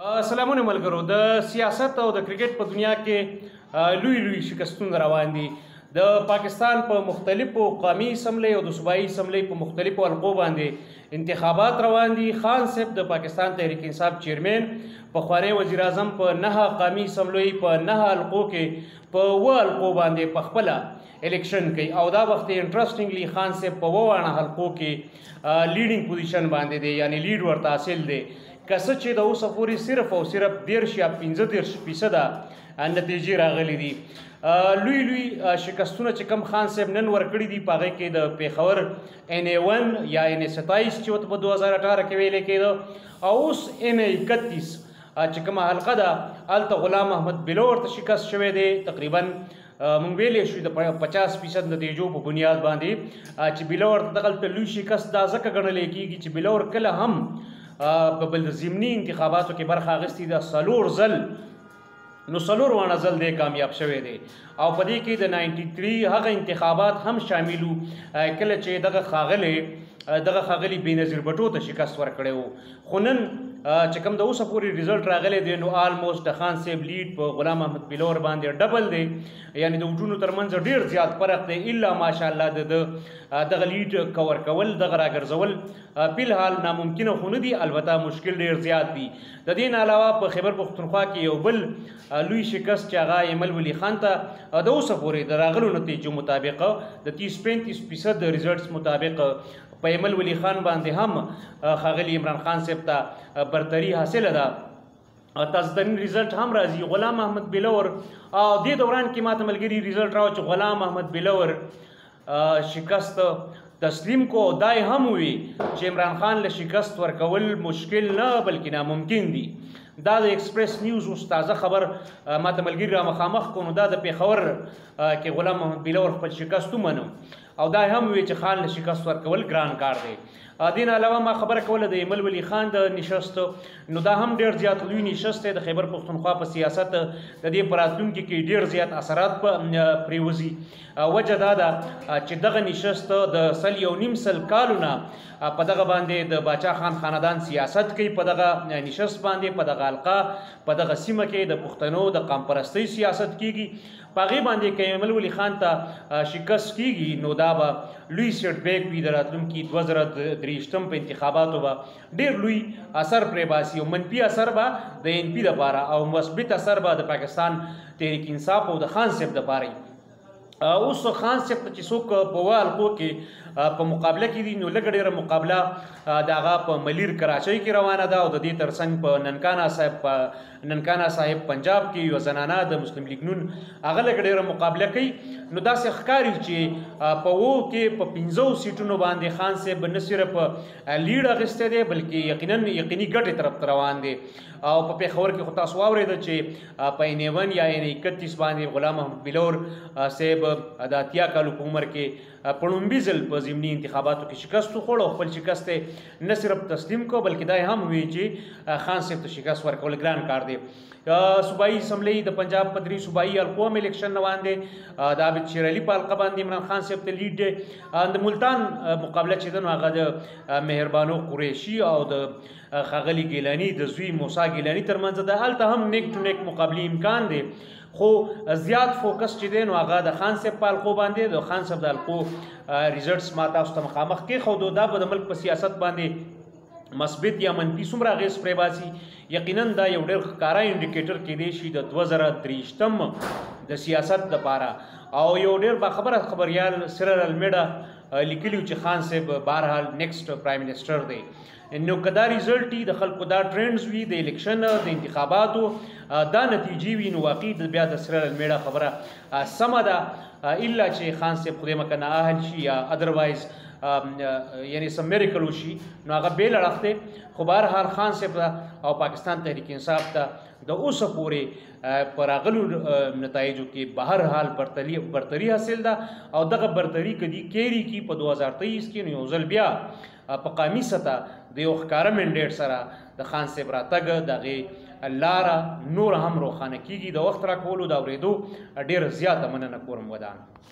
سلامونه ملګرو د سیاست او د کرکټ په دنیا کې لوی لوی شکستونه روان دي د پاکستان په مختلفو قومي اسمبلی او د صوبایي اسمبلی په مختلفو حلقو باندې انتخابات روان دي خان صاحب د پاکستان تحریک انصاف چیرمن په خوانی وزیر اعظم په نه قومي اسمبلی په نه حلقو کې په و حلقو باندې په خپل الیکشن کوي او دا وخت انټرېسټینګلی خان صاحب په ووانه حلقو کې لیډینګ پوزیشن باندې دی یعنی لیډ ورته حاصل دی که څه چې د اوسه پورې صرف او صرف دیرش یا پنځه دیرش فیصده نتیجې راغلي دي لوی لوی شکستونه چې کم خان صاحب نن ورکړي دي په هغې کې د پیښور ان ای ون یا ان ای ستایس چې ورته په دوه زره اټاره کې ویلې کېده او اوس ان ای اکتیس چې کومه حلقه ده هلته غلام احمد بلور ته شکست شوی دی تقریبا مونږ ویلی شو د 50 فیصد نتیجو په بنیاد باندې چې بلور ته دغلته لوی شکست دا ځکه ګڼل کېږي چې بلور کله هم په بل ضمني انتخاباتو کې برخه اخیستې ده څلور ځل نو څلور وانه ځل دی کامیاب شوی دی او په دې کې د 93 هغه انتخابات هم شاملو کله چې دغه خاغلی دغه خاغلی بینظیر بټو ته شکست ورکړی وو خو نن چې کوم د اوسه پورې ریزلټ راغلی دی نو آلموست د خان صاحب لیډ په غلام احمد پلور باندې ډبل دی یعنی د وټونو ترمنځ ډیر زیات فرق دی الا ماشاءالله د دغه لیډ کور کول دغه راګرځول په حال ناممکن خو نه دی البته مشکل ډیر زیات دی د دې نه علاوه په خیبر پښتونخوا کې یو بل لوی شکست چې هغه ایمل ولی خان ته د اوسه پورې د راغلو نتیجو مطابق د 30 35 فیصد ریزلټس مطابق په ایمل ولي خان باندې هم ښاغلي عمران خان صاحب ته برتري حاصله ده او تاسو ته نن ریزلټ هم راځي غلام احمد بلور او دې دوران کې ماته ملګري ریزلټ راو چې غلام احمد بلور شکست تسلیم کو دا هم وی چې عمران خان له شکست ورکول مشکل نه بلکې ناممکن دي دا د ایکسپریس نیوز اوس تازه خبر ماته ملګری را مخامخ کو نو دا د پیښور کې غلام محمد بلور خپل شکست ومنو او دا هم وی چې خان له شکست ورکول ګران کار دی دین علاوه ما خبره کوله د ایمل ولی خان د نشست نو دا هم ډیر زیات لوی نشست دی د خیبر پښتونخوا په سیاست د دې پراتلونکو کې ډیر زیات اثرات پریوزي وجه دا ده چې دغه نشست د سل یو نیم سل کالونه په دغه باندې د باچا خان خاندان سیاست کوي په دغه نشست باندې په دغه حلقه په دغه سیمه کې د پښتنو د قام پرستۍ سیاست کیږي په هغې باندې که ایمل ولي خان ته شکست کیږي نو دا به لوی سیټ بیک وي د راتلونکي دوه زره درېیشتم په انتخاباتو به ډېر لوی اثر پرې باسي او منفي اثر به د این پي دپاره او مثبت اثر به د پاکستان تحریک انصاف او د خان صاحب دپاره اوس خان صاحب ته چې څوک په والقو کې په مقابله کې دي نو لږ ډېره مقابله د هغه په ملیر کراچۍ کې روانه ده او د دې ترڅنګ په ننکانا صاحب په ننکانا صاحب پنجاب کې یو زنانا د مسلم لیګ نون هغه لګ ډیره مقابله کوي نو دا څه ښکاری چې په وو کې په 15 سیټونو باندې خان صاحب نه صرف لیډ اغسته دی بلکې یقینا یقیني ګټه طرف روان دی او په پیښور کې خو تاسو واورید چې په انیون یا ان 31 باندې غلام محمد بلور صاحب د اتیا کالو په عمر کې په لومبي ځل په ضمني انتخاباتو کې شکست وخوړ او خپل شکست نه صرف تسلیم کو بلکې دا هم وی چې خان صاحب ته شکست ورکول ګران کار دی صوبایي اسمبلی د پنجاب په درې صوبایي حلقو هم الیکشن روان دی د عابد شیر علي په حلقه باندې عمران خان صاحب ته لیډ دی د ملتان مقابله چې ده نو هغه د مهربانو قریشي او د ښاغلي ګیلاني د زوی موسی ګیلاني ترمنځ ده هلته هم نیک ټو نیک مقابلې امکان دی خو زیات فوکس چې دی نو هغه د خان صاحب په القو باندې د خان صاحب د القو ریزلټس ما تاسو ته مخامخ کې خو دا به د ملک په سیاست باندې مثبت یا منفي څومره غیس پرې باسي یقینا دا یو ډېر ښکارا انډیکیټر کې دی شي د 2023م د سیاست لپاره او یو ډېر با خبره خبريال سرل المیډا لیکلی چې خان صاحب بهرحال نیکسټ پرایم منسٹر دی نو که دا ریزلټ وي د خلکو دا ټرینډز وي د الیکشن د انتخاباتو دا نتیجې وي نو واقعي د بیا د سره میړه خبره سمه ده الا چې خان صاحب خدای مکه نه اهل شي یا ادروایز یعنی سم میریکل وشي نو هغه بیل اړخ دی خو بهر حال خان صاحب او پاکستان تحریک انصاف ته د اوسه پورې پراغلو نتایجو کې بهر حال برتری برتری حاصل ده او دغه برتری کدي کیری کی په 2023 کې نو ځل بیا په قامي سطح د یو ښکاره منډیټ سره د خان صاحب راتګ د هغې لاره نوره هم روښانه کیږي د وخت راکولو د اوریدو ډیره زیاته مننه کورم ودان.